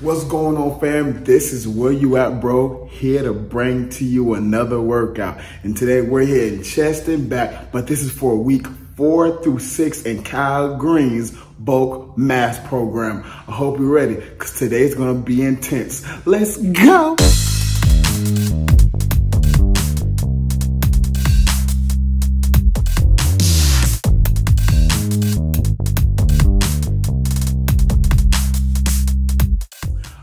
What's going on fam? This is Where You At Bro, here to bring to you another workout. And today we're here in chest and back, but this is for week four through six in Kai Greene's bulk mass program. I hope you're ready, cause today's gonna be intense. Let's go!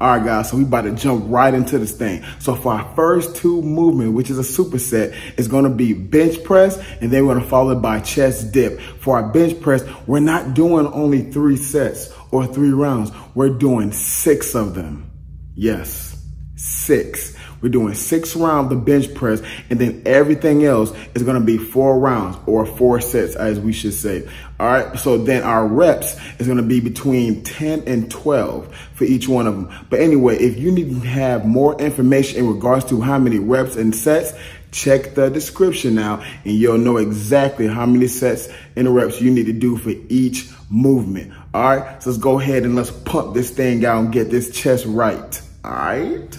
All right, guys, so we about to jump right into this thing. So for our first two movement, which is a superset, is gonna be bench press, and then we're gonna follow it by chest dip. For our bench press, we're not doing only three sets or three rounds. We're doing six of them. Yes, six. We're doing six rounds of bench press, and then everything else is gonna be four rounds or four sets, as we should say. All right, so then our reps is gonna be between 10 and 12 for each one of them. But anyway, if you need to have more information in regards to how many reps and sets, check the description now and you'll know exactly how many sets and reps you need to do for each movement. All right, so let's go ahead and let's pump this thing out and get this chest right. All right.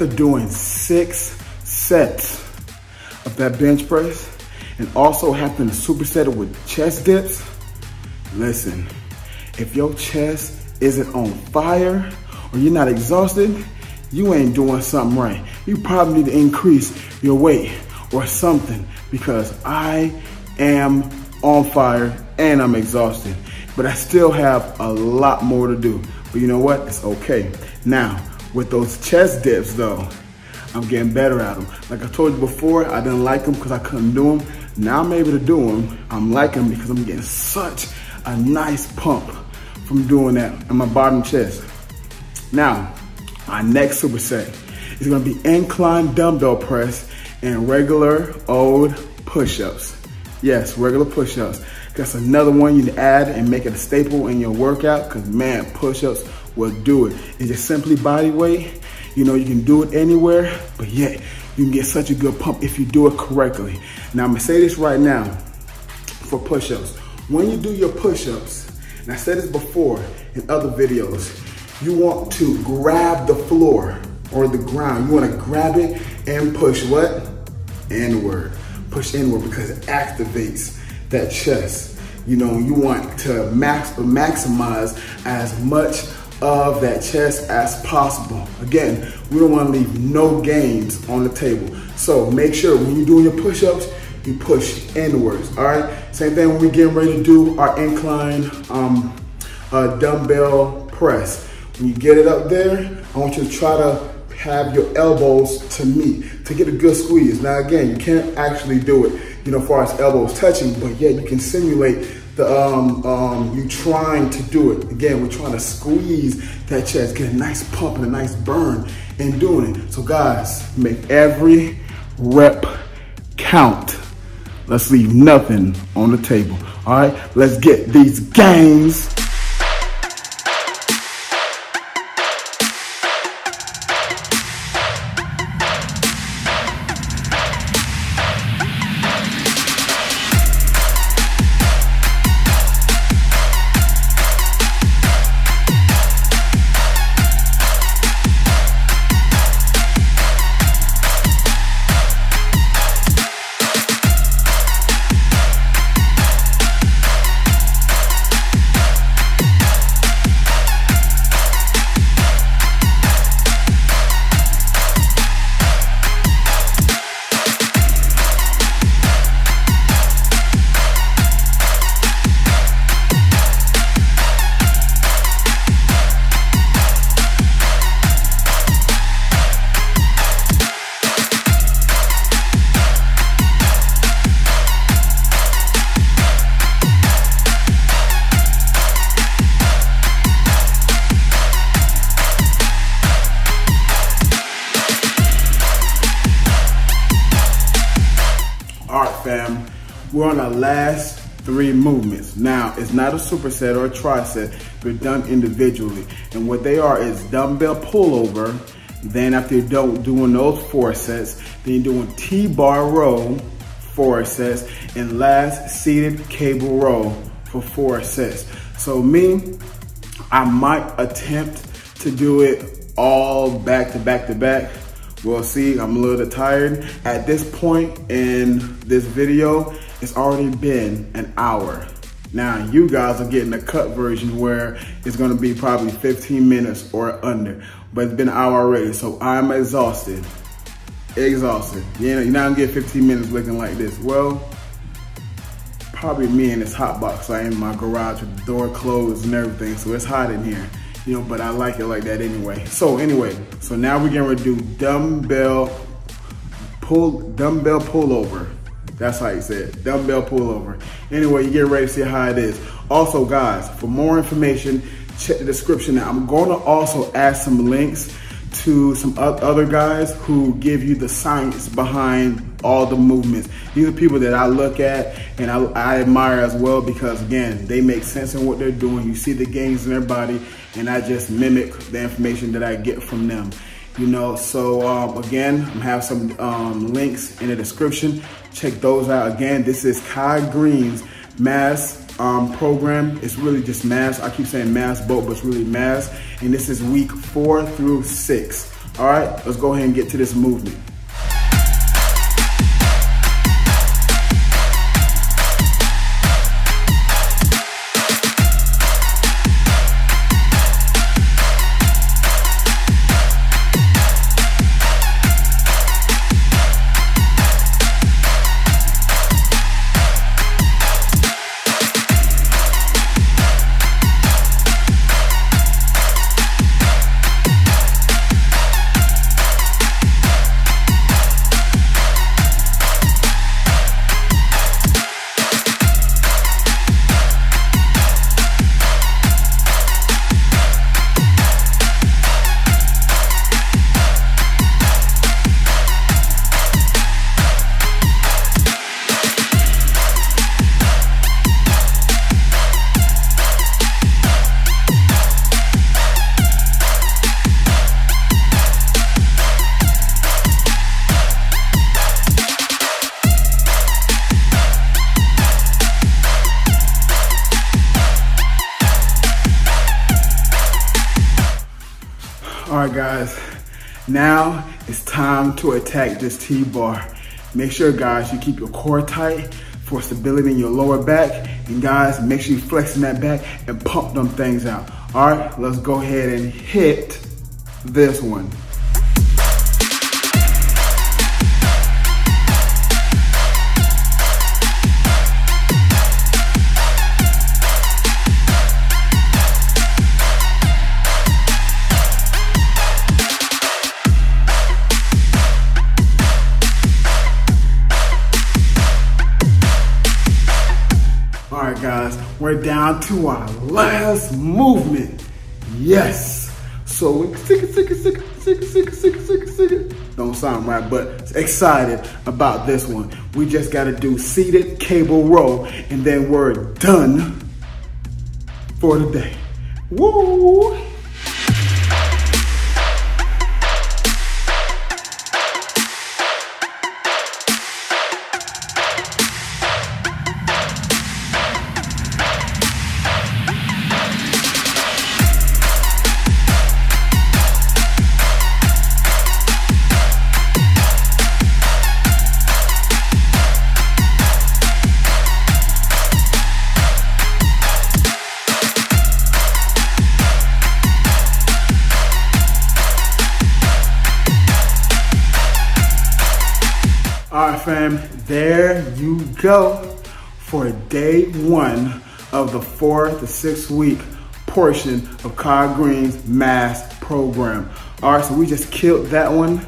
After doing six sets of that bench press and also having to superset it with chest dips, listen, if your chest isn't on fire or you're not exhausted, you ain't doing something right. You probably need to increase your weight or something because I am on fire and I'm exhausted. But I still have a lot more to do. But you know what? It's okay. Now, with those chest dips though, I'm getting better at them. Like I told you before, I didn't like them because I couldn't do them. Now I'm able to do them. I'm liking them because I'm getting such a nice pump from doing that in my bottom chest. Now, my next superset is gonna be incline dumbbell press and regular old push-ups. Yes, regular push-ups. That's another one you can add and make it a staple in your workout because man, push-ups will do it. It's just simply body weight. You know, you can do it anywhere, but yet you can get such a good pump if you do it correctly. Now, I'm gonna say this right now for push-ups. When you do your push-ups, and I said this before in other videos, you want to grab the floor or the ground. You wanna grab it and push what? Inward. Push inward because it activates that chest. You know, you want to max maximize as much of that chest as possible. Again, we don't want to leave no gains on the table. So make sure when you're doing your push-ups, you push inwards, all right? Same thing when we're getting ready to do our incline um, uh, dumbbell press. When you get it up there, I want you to try to have your elbows to meet to get a good squeeze. Now again, you can't actually do it, you know, far as elbows touching, but yet you can simulate the um, um, you trying to do it. Again, we're trying to squeeze that chest, get a nice pump and a nice burn in doing it. So guys, make every rep count. Let's leave nothing on the table. All right, let's get these gains. We're on our last three movements. Now, it's not a superset or a tricep, they're done individually. And what they are is dumbbell pullover, then after you're done doing those four sets, then you're doing T-bar row, four sets, and last seated cable row for four sets. So me, I might attempt to do it all back to back to back. We'll see, I'm a little tired. At this point in this video, it's already been an hour. Now, you guys are getting the cut version where it's gonna be probably 15 minutes or under, but it's been an hour already, so I'm exhausted. Exhausted. You know, you're not gonna get 15 minutes looking like this. Well, probably me in this hot box. I in my garage with the door closed and everything, so it's hot in here. You know, but I like it like that anyway. So anyway, so now we're gonna do dumbbell pull, dumbbell pullover. That's how you say it, dumbbell pullover. Anyway, you get ready to see how it is. Also guys, for more information, check the description. Now I'm gonna also add some links to some other guys who give you the science behind all the movements. These are people that I look at and I, I, admire as well because again, they make sense in what they're doing. You see the gains in their body and I just mimic the information that I get from them. You know, so um, again, I have some um, links in the description. Check those out. Again, this is Kai Greene's Mass um, program. It's really just mass. I keep saying mass boat, but it's really mass. And this is week four through six. All right, let's go ahead and get to this movement. Guys, now it's time to attack this T-bar. Make sure, guys, you keep your core tight for stability in your lower back. And guys, make sure you flexing that back and pump them things out. All right, let's go ahead and hit this one. Guys, we're down to our last movement. Yes. So sick it, sick it, sick it, sick it, sick it, sick it, sick it, sick it. Don't sound right, but excited about this one. We just gotta do seated cable row and then we're done for the day. Woo! Fam, there you go for day one of the four to six week portion of Kai Greene's mass program. All right, so we just killed that one.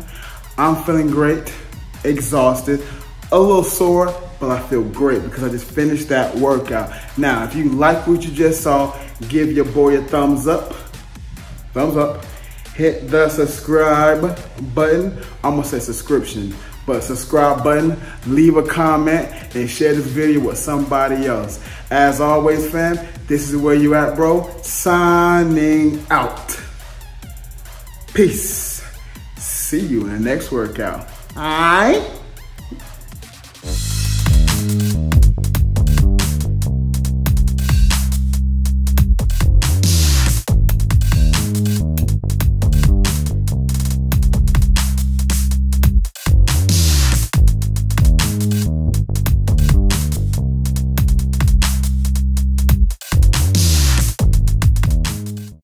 I'm feeling great, exhausted, a little sore, but I feel great because I just finished that workout. Now, if you like what you just saw, give your boy a thumbs up. Thumbs up. Hit the subscribe button. I'm gonna say subscription but subscribe button, leave a comment, and share this video with somebody else. As always, fam, this is where you at, bro. Signing out. Peace. See you in the next workout. All right?